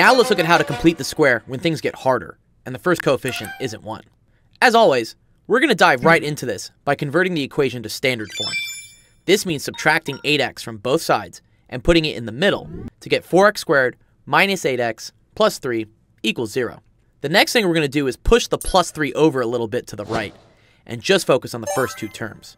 Now let's look at how to complete the square when things get harder, and the first coefficient isn't 1. As always, we're going to dive right into this by converting the equation to standard form. This means subtracting 8x from both sides and putting it in the middle to get 4x squared minus 8x plus 3 equals 0. The next thing we're going to do is push the plus 3 over a little bit to the right and just focus on the first two terms.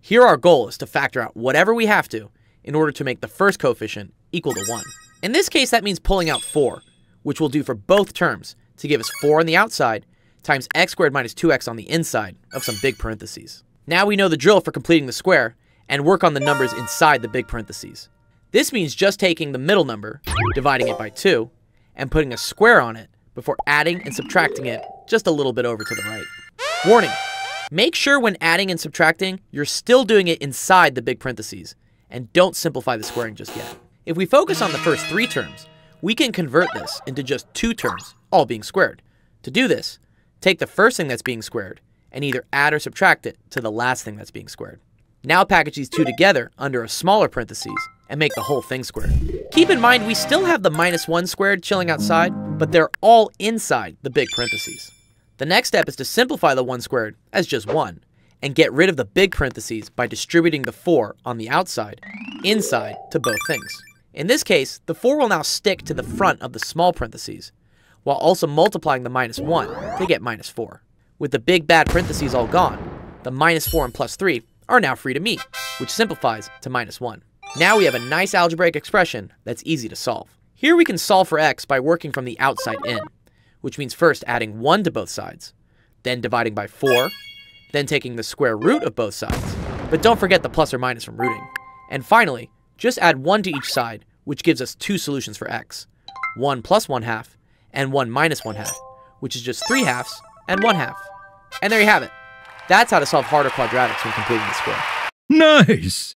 Here our goal is to factor out whatever we have to in order to make the first coefficient equal to 1. In this case, that means pulling out 4, which we'll do for both terms to give us 4 on the outside times x squared minus 2x on the inside of some big parentheses. Now we know the drill for completing the square and work on the numbers inside the big parentheses. This means just taking the middle number, dividing it by 2, and putting a square on it before adding and subtracting it just a little bit over to the right. Warning, make sure when adding and subtracting, you're still doing it inside the big parentheses, and don't simplify the squaring just yet. If we focus on the first three terms, we can convert this into just two terms, all being squared. To do this, take the first thing that's being squared and either add or subtract it to the last thing that's being squared. Now package these two together under a smaller parentheses and make the whole thing squared. Keep in mind we still have the minus 1 squared chilling outside, but they're all inside the big parentheses. The next step is to simplify the 1 squared as just 1, and get rid of the big parentheses by distributing the 4 on the outside, inside to both things. In this case, the 4 will now stick to the front of the small parentheses, while also multiplying the minus 1 to get minus 4. With the big bad parentheses all gone, the minus 4 and plus 3 are now free to meet, which simplifies to minus 1. Now we have a nice algebraic expression that's easy to solve. Here we can solve for x by working from the outside in, which means first adding 1 to both sides, then dividing by 4, then taking the square root of both sides, but don't forget the plus or minus from rooting. And finally, just add 1 to each side, which gives us two solutions for x, 1 plus 1 half, and 1 minus 1 half, which is just 3 halves and 1 half. And there you have it. That's how to solve harder quadratics when completing the square. Nice!